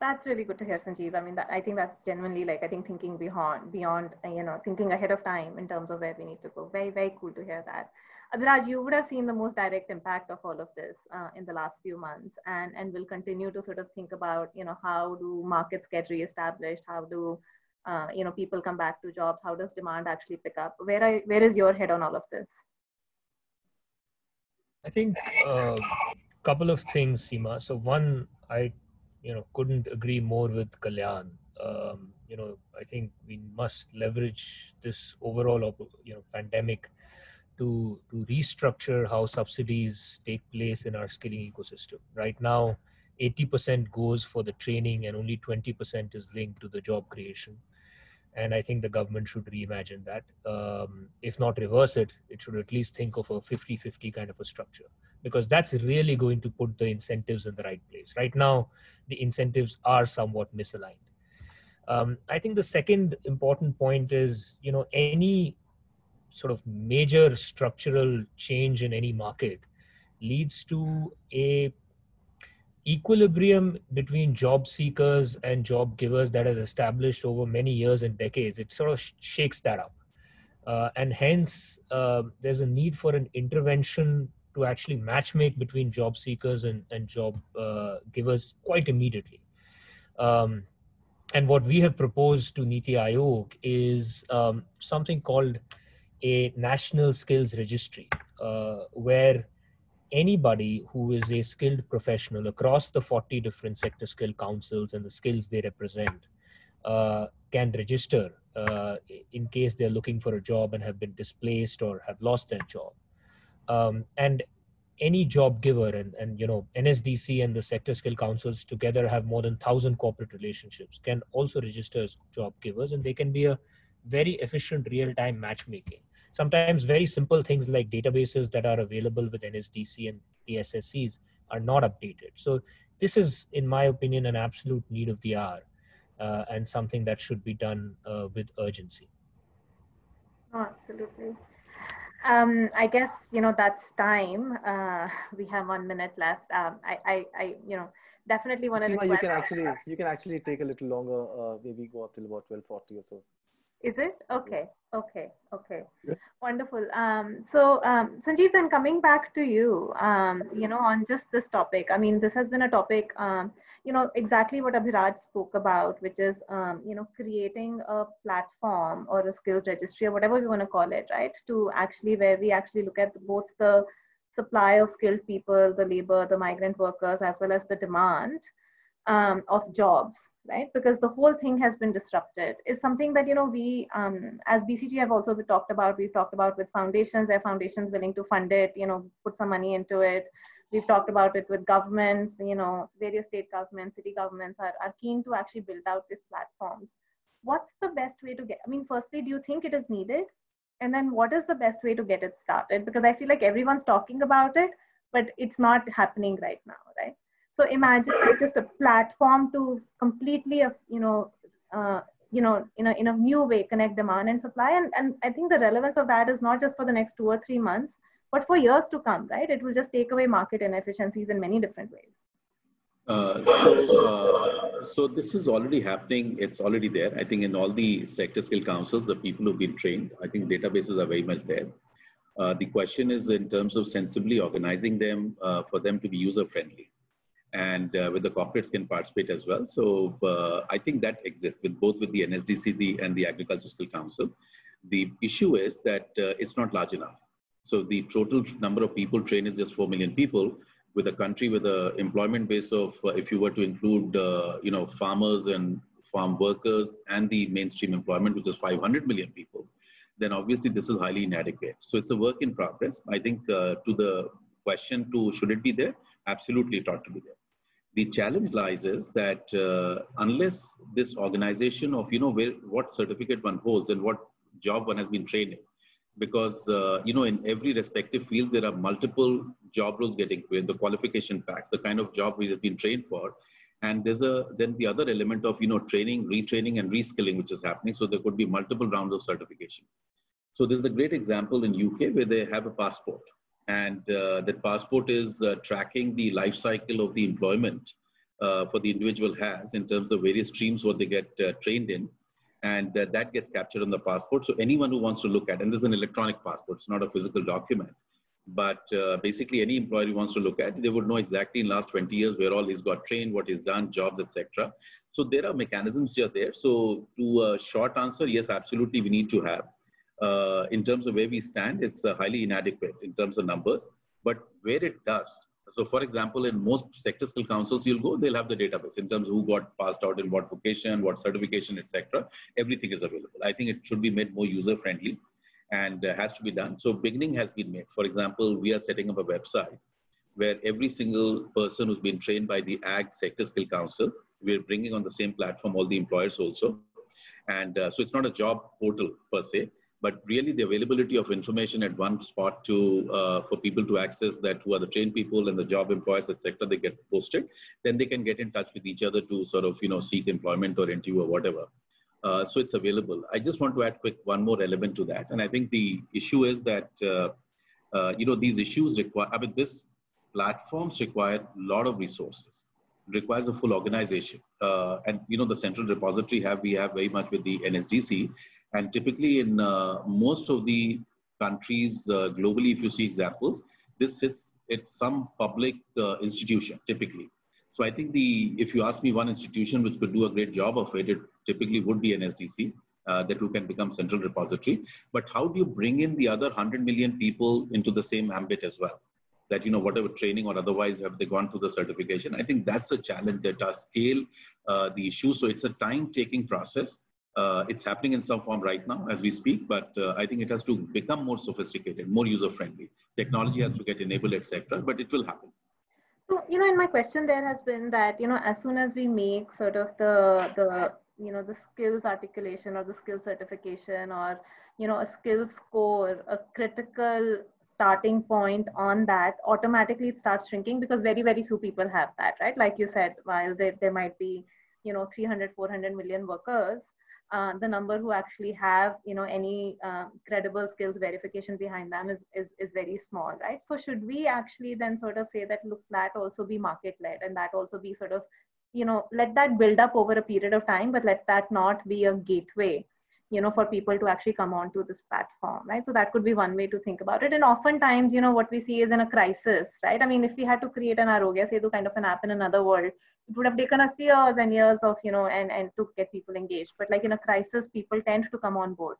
That's really good to hear, Sanjeev. I mean, that, I think that's genuinely like I think thinking beyond beyond you know thinking ahead of time in terms of where we need to go. Very very cool to hear that. Abhiraj, you would have seen the most direct impact of all of this uh, in the last few months, and and will continue to sort of think about, you know, how do markets get reestablished? How do uh, you know people come back to jobs? How does demand actually pick up? Where are, where is your head on all of this? I think a uh, couple of things, Seema. So one, I you know couldn't agree more with Kalyan. Um, you know, I think we must leverage this overall you know pandemic to to restructure how subsidies take place in our skilling ecosystem. Right now, 80% goes for the training and only 20% is linked to the job creation. And I think the government should reimagine that. Um, if not reverse it, it should at least think of a 50 50 kind of a structure because that's really going to put the incentives in the right place. Right now, the incentives are somewhat misaligned. Um, I think the second important point is, you know, any sort of major structural change in any market leads to a equilibrium between job seekers and job givers that has established over many years and decades. It sort of shakes that up. Uh, and hence uh, there's a need for an intervention to actually matchmake between job seekers and, and job uh, givers quite immediately. Um, and what we have proposed to Niti Aayog is um, something called a national skills registry uh, where anybody who is a skilled professional across the 40 different sector skill councils and the skills they represent uh, can register uh, in case they're looking for a job and have been displaced or have lost their job. Um, and any job giver and, and you know nsdc and the sector skill councils together have more than 1000 corporate relationships can also register as job givers and they can be a very efficient real-time matchmaking sometimes very simple things like databases that are available with NSDC and TSSCs are not updated. So this is, in my opinion, an absolute need of the hour uh, and something that should be done uh, with urgency. Oh, absolutely. Um, I guess you know that's time. Uh, we have one minute left. Um, I, I, I, you know, definitely want to. you can actually you can actually take a little longer. Uh, maybe go up till about twelve forty or so. Is it? Okay. Yes. Okay. Okay. Yeah. Wonderful. Um, so, um, Sanjeev, then coming back to you, um, you know, on just this topic, I mean, this has been a topic, um, you know, exactly what Abhiraj spoke about, which is, um, you know, creating a platform or a skills registry or whatever we want to call it, right? To actually, where we actually look at both the supply of skilled people, the labor, the migrant workers, as well as the demand um, of jobs right? Because the whole thing has been disrupted. Is something that you know we um, as bcg have also talked about we've talked about with foundations their foundations willing to fund it you know put some money into it. We've talked about it with governments you know various state governments city governments are, are keen to actually build out these platforms. What's the best way to get i mean firstly do you think it is needed? And then what is the best way to get it started? Because i feel like everyone's talking about it but it's not happening right now right so imagine it's just a platform to completely, of you know, uh, you know, in a, in a new way, connect demand and supply. And, and I think the relevance of that is not just for the next two or three months, but for years to come, right? It will just take away market inefficiencies in many different ways. Uh, so, uh, so this is already happening. It's already there. I think in all the sector skill councils, the people who've been trained, I think databases are very much there. Uh, the question is in terms of sensibly organizing them uh, for them to be user friendly and uh, with the corporates can participate as well. So uh, I think that exists with both with the NSDC and the Agricultural Skill Council. The issue is that uh, it's not large enough. So the total number of people trained is just 4 million people with a country with a employment base of, uh, if you were to include, uh, you know, farmers and farm workers and the mainstream employment, which is 500 million people, then obviously this is highly inadequate. So it's a work in progress. I think uh, to the question to should it be there, absolutely it ought to be there. The challenge lies is that uh, unless this organization of, you know, where, what certificate one holds and what job one has been trained in, because, uh, you know, in every respective field, there are multiple job roles getting created, the qualification packs, the kind of job we have been trained for. And there's a, then the other element of, you know, training, retraining and reskilling, which is happening. So there could be multiple rounds of certification. So there's a great example in UK where they have a passport and uh, that passport is uh, tracking the life cycle of the employment uh, for the individual has in terms of various streams what they get trained in and that gets captured on the passport so anyone who wants to look at and this is an electronic passport it's not a physical document But uh, basically, any employer who wants to look at, they would know exactly in last 20 years where all he's got trained, what he's done, jobs, etc. So there are mechanisms are there. So to a short answer, yes, absolutely, we need to have. Uh, in terms of where we stand, it's uh, highly inadequate in terms of numbers. But where it does, so for example, in most sector skill councils, you'll go, they'll have the database in terms of who got passed out in what vocation, what certification, etc. Everything is available. I think it should be made more user friendly and uh, has to be done. So beginning has been made. For example, we are setting up a website where every single person who's been trained by the Ag Sector Skill Council, we're bringing on the same platform all the employers also. And uh, so it's not a job portal per se, but really the availability of information at one spot to uh, for people to access that who are the trained people and the job employers, etc. They get posted, then they can get in touch with each other to sort of you know seek employment or interview or whatever. Uh, so it's available. I just want to add quick one more element to that, and I think the issue is that uh, uh, you know these issues require. I mean, this platforms require a lot of resources. Requires a full organization, uh, and you know the central repository have we have very much with the NSDC, and typically in uh, most of the countries uh, globally, if you see examples, this sits at some public institution typically. So I think the if you ask me one institution which could do a great job of it, it typically would be NSDC. Uh, that who can become central repository. But how do you bring in the other 100 million people into the same ambit as well? That, you know, whatever training or otherwise have they gone through the certification? I think that's the challenge that does scale uh, the issue. So it's a time taking process. Uh, it's happening in some form right now as we speak, but uh, I think it has to become more sophisticated, more user friendly. Technology has to get enabled, etc. But it will happen. So, you know, in my question there has been that, you know, as soon as we make sort of the, the, you know, the skills articulation or the skill certification or, you know, a skill score, a critical starting point on that, automatically it starts shrinking because very, very few people have that, right? Like you said, while there, there might be, you know, 300, 400 million workers, uh, the number who actually have you know any uh, credible skills verification behind them is, is is very small right? So should we actually then sort of say that look that also be market led and that also be sort of you know let that build up over a period of time but let that not be a gateway you know for people to actually come onto this platform right? So that could be one way to think about it. And oftentimes you know what we see is in a crisis right? I mean if we had to create an Aarogya Setu kind of an app in another world it would have taken us years and years of you know and and to get people engaged. But like in a crisis people tend to come on board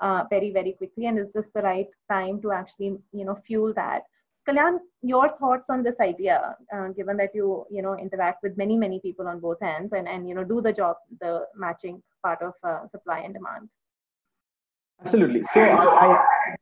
uh, very very quickly. And is this the right time to actually you know fuel that Kalyan, your thoughts on this idea, uh, given that you you know interact with many many people on both ends and and you know do the job, the matching part of uh, supply and demand. Absolutely. So I, I,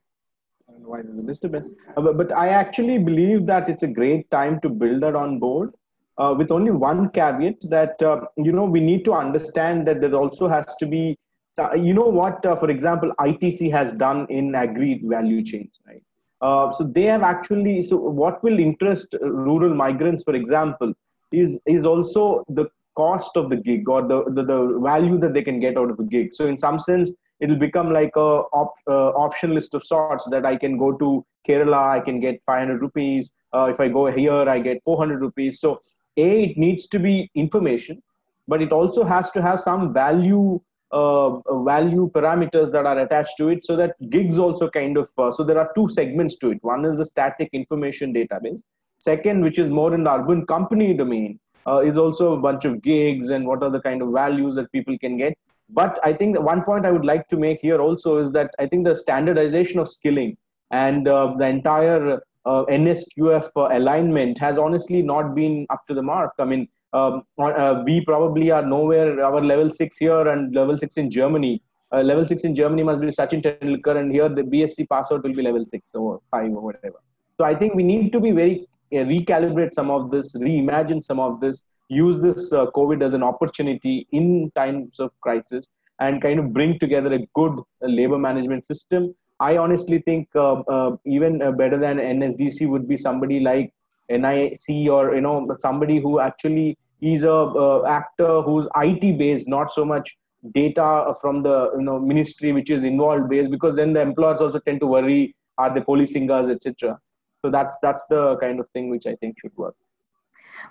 don't know why there's a disturbance, uh, but, I actually believe that it's a great time to build that on board. Uh, with only one caveat that uh, you know we need to understand that there also has to be uh, you know what for example itc has done in agri value chains right uh, so they have actually so what will interest rural migrants for example is is also the cost of the gig or the, the, the value that they can get out of the gig. So in some sense it'll become like a op, uh, option list of sorts that i can go to kerala i can get 500 rupees. Uh, if i go here i get 400 rupees. So a it needs to be information but it also has to have some value uh, value parameters that are attached to it so that gigs also kind of uh, so there are two segments to it. One is the static information database. Second which is more in the urban company domain uh, is also a bunch of gigs and what are the kind of values that people can get. But i think one point i would like to make here also is that i think the standardization of skilling and uh, the entire uh, nsqf alignment has honestly not been up to the mark. I mean um, uh, we probably are nowhere our level 6 here and level 6 in germany. Uh, level 6 in germany must be sachin tendulkar and here the bsc pass out will be level 6 or 5 or whatever. So i think we need to be very uh, recalibrate some of this reimagine some of this use this uh, covid as an opportunity in times of crisis and kind of bring together a good uh, labor management system. I honestly think uh, even better than nsdc would be somebody like NIC or you know somebody who actually is a uh, actor who's IT based, not so much data from the you know ministry which is involved based because then the employers also tend to worry are they policing us etc. So that's that's the kind of thing which I think should work.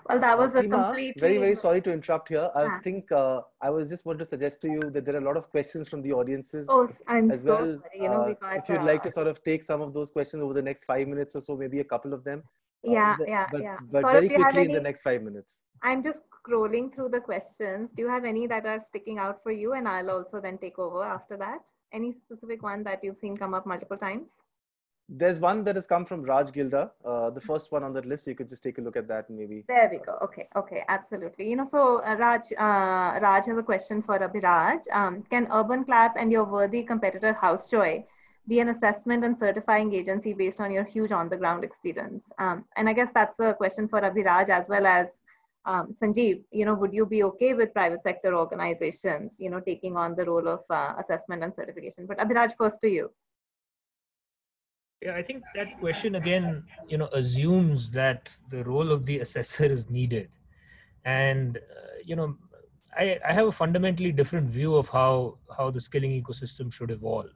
Well, that was Uh, a Seema, completely very very sorry to interrupt here. I was Ah. think uh, I was just want to suggest to you that there are a lot of questions from the audiences Oh, s- I'm as so well. sorry. You know, we Uh, if you'd like to uh, sort of take some of those questions over the next five minutes or so, maybe a couple of them. uh, yeah, but- yeah, but, yeah. But Saurabh, very do you have quickly in the next five minutes. I'm just scrolling through the questions. Do you have any that are sticking out for you? And I'll also then take over after that. Any specific one that you've seen come up multiple times? There's one that has come from Raj Gilda, uh, the first one on that list. You could just take a look at that maybe. There we go. Okay, okay, absolutely. You know, so uh, Raj, uh, Raj has a question for Abhiraj. Um, can Urban Clap and your worthy competitor Housejoy be an assessment and certifying agency based on your huge on-the-ground experience? Um, and I guess that's a question for Abhiraj as well as um, Sanjeev. You know, would you be okay with private sector organizations, you know, taking on the role of uh, assessment and certification? But Abhiraj, first to you. Yeah, I think that question again, you know, assumes that the role of the assessor is needed, and uh, you know, I, I have a fundamentally different view of how how the skilling ecosystem should evolve.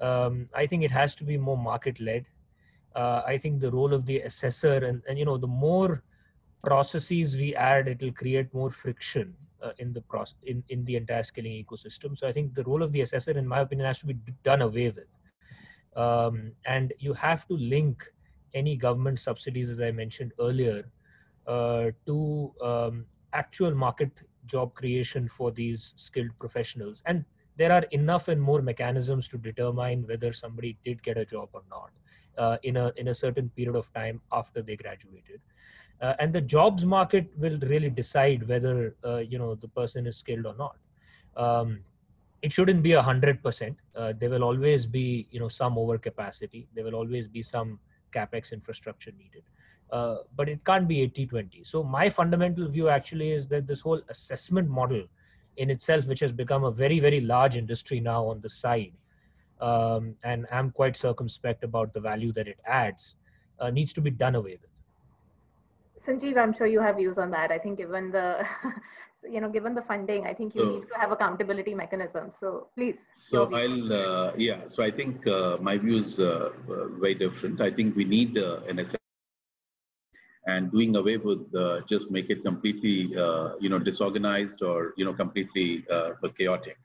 Um, I think it has to be more market led. Uh, I think the role of the assessor and and you know, the more processes we add, it will create more friction uh, in the process in in the entire scaling ecosystem. So I think the role of the assessor, in my opinion, has to be done away with. Um, and you have to link any government subsidies as i mentioned earlier uh, to um, actual market job creation for these skilled professionals. And there are enough and more mechanisms to determine whether somebody did get a job or not uh, in a in a certain period of time after they graduated uh, and the jobs market will really decide whether uh, you know the person is skilled or not um, it shouldn't be a hundred percent. Uh, There will always be, you know, some overcapacity. There will always be some capex infrastructure needed, uh, but it can't be 80-20. So my fundamental view actually is that this whole assessment model, in itself, which has become a very very large industry now on the side, um, and I'm quite circumspect about the value that it adds, uh, needs to be done away with. Sanjeev, I'm sure you have views on that. I think given the, you know, given the funding, I think you So- need to have accountability mechanisms. So please. So. I'll, uh, yeah, so I think uh, my view is uh, very different. I think we need uh, an assessment and doing away with uh, just make it completely, uh, you know, disorganized or, you know, completely uh, chaotic.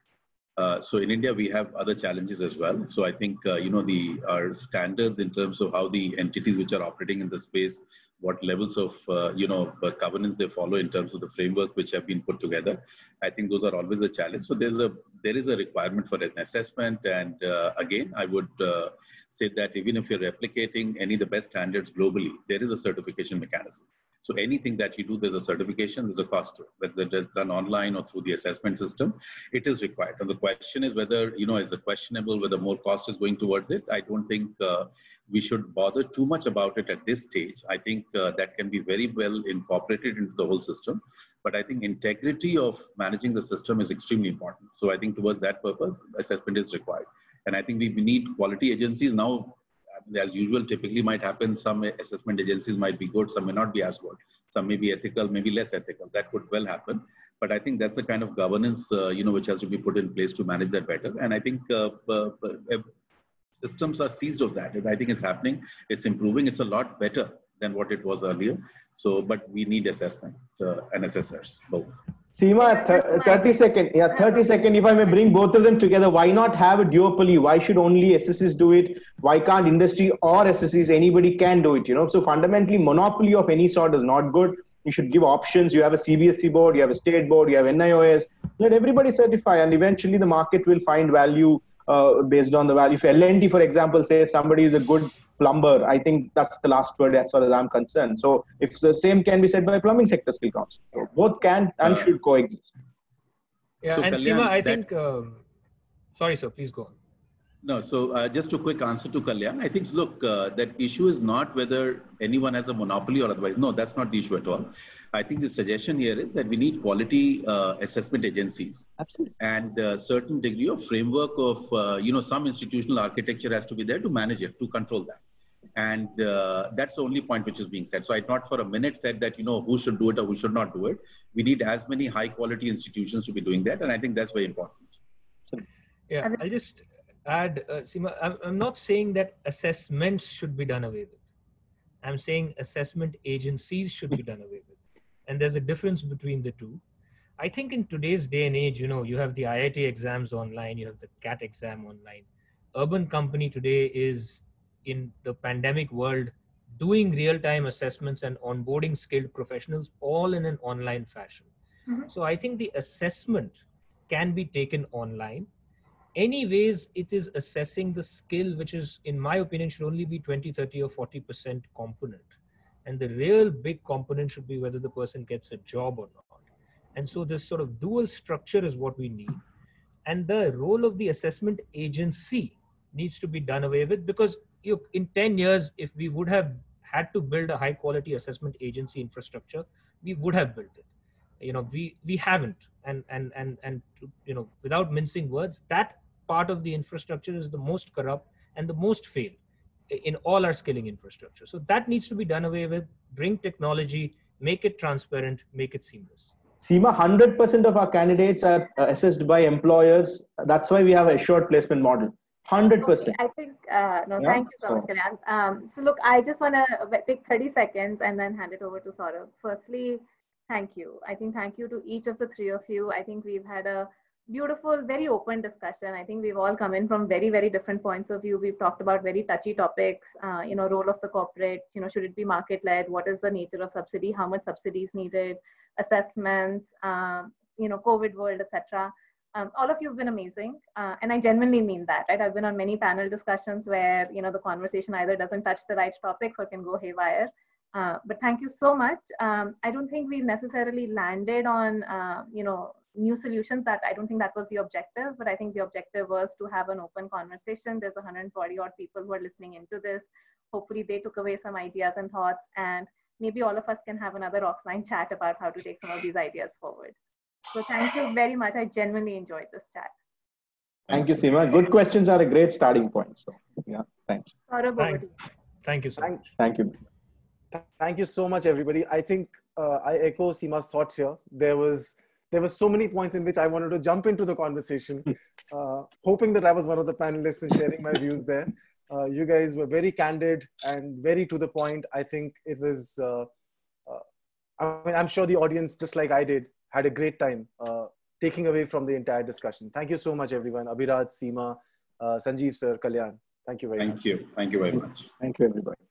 Uh, so in India, we have other challenges as well. So I think, uh, you know, the our standards in terms of how the entities which are operating in the space, what levels of, uh, you know, uh, governance they follow in terms of the framework which have been put together. I think those are always a challenge. So there's a there is a requirement for an assessment. And uh, again, I would uh, say that even if you're replicating any of the best standards globally, there is a certification mechanism. So anything that you do, there's a certification, there's a cost to it. Whether it's done online or through the assessment system, it is required. And the question is whether, you know, is it questionable, whether more cost is going towards it. I don't think uh, we should bother too much about it at this stage. I think uh, that can be very well incorporated into the whole system. But I think integrity of managing the system is extremely important. So I think towards that purpose, assessment is required. And I think we need quality agencies now as usual typically might happen some assessment agencies might be good some may not be as good some may be ethical maybe less ethical that could well happen but i think that's the kind of governance uh, you know which has to be put in place to manage that better and i think uh, uh, uh, systems are seized of that and i think it's happening it's improving it's a lot better than what it was earlier so but we need assessment uh, and assessors both Seema, th- 30 second. Yeah, 30 second. If I may bring both of them together, why not have a duopoly? Why should only SSCs do it? Why can't industry or SSCs, anybody can do it, you know? So fundamentally, monopoly of any sort is not good. You should give options. You have a CBSE board, you have a state board, you have NIOS. Let everybody certify and eventually the market will find value uh, based on the value. If L&T, for example, says somebody is a good plumber, I think that's the last word as far as I'm concerned. So if the same can be said by plumbing sector skill counts, so both can and Uh, should coexist. Yeah, So, and Kalyan, Seema, I that- think. Um, sorry, sir. Please go on. No, so uh, just a quick answer to Kalyan. I think, look, uh, that issue is not whether anyone has a monopoly or otherwise. No, that's not the issue at all. I think the suggestion here is that we need quality uh, assessment agencies Absolutely. and a certain degree of framework of, uh, you know, some institutional architecture has to be there to manage it, to control that. And uh, that's the only point which is being said. So I not for a minute said that, you know, who should do it or who should not do it. We need as many high quality institutions to be doing that. And I think that's very important. Yeah, I'll just add, uh, Seema, I'm, I'm not saying that assessments should be done away with. I'm saying assessment agencies should be done away with. and there's a difference between the two. I think in today's day and age, you know, you have the IIT exams online, you have the CAT exam online. Urban Company today is in the pandemic world doing real-time assessments and onboarding skilled professionals all in an online fashion. Mm-hmm. So I think the assessment can be taken online. Anyways, it is assessing the skill, which is, in my opinion, should only be 20, 30, or 40% component. And the real big component should be whether the person gets a job or not. And so this sort of dual structure is what we need. And the role of the assessment agency needs to be done away with because you, in 10 years, if we would have had to build a high quality assessment agency infrastructure, we would have built it. You know, we, we haven't. And, and, and, and, you know, without mincing words, that part of the infrastructure is the most corrupt and the most failed in all our skilling infrastructure. So that needs to be done away with, bring technology, make it transparent, make it seamless. Seema, 100% of our candidates are uh, assessed by employers. That's why we have a assured placement model. 100%. Okay, I think, uh, no, yeah, thank you so, so. much, Kalyan. Um, so look, I just want to take 30 seconds and then hand it over to Saurabh. Firstly, thank you. I think thank you to each of the three of you. I think we've had a beautiful, very open discussion. I think we've all come in from very, very different points of view. We've talked about very touchy topics, uh, you know, role of the corporate, you know, should it be market led? What is the nature of subsidy? How much subsidies needed? Assessments, um, you know, COVID world, etc. Um, all of you have been amazing, uh, and I genuinely mean that. Right, I've been on many panel discussions where you know the conversation either doesn't touch the right topics or can go haywire. Uh, but thank you so much. Um, I don't think we've necessarily landed on uh, you know new solutions that I don't think that was the objective, but I think the objective was to have an open conversation. There's 140 odd people who are listening into this. Hopefully they took away some ideas and thoughts and maybe all of us can have another offline chat about how to take some of these ideas forward. So thank you very much. I genuinely enjoyed this chat. Thank you, Seema. Good questions are a great starting point. So yeah, thanks. Thank, thank you so thank, much. Thank you. Thank you so much, everybody. I think uh, I echo Seema's thoughts here. There was there were so many points in which I wanted to jump into the conversation, uh, hoping that I was one of the panelists and sharing my views there. Uh, you guys were very candid and very to the point. I think it was, uh, uh I mean, I'm sure the audience, just like I did, had a great time uh, taking away from the entire discussion. Thank you so much, everyone. Abhiraj, Seema, uh, Sanjeev, sir, Kalyan. Thank you very Thank much. Thank you. Thank you very much. Thank you, everybody.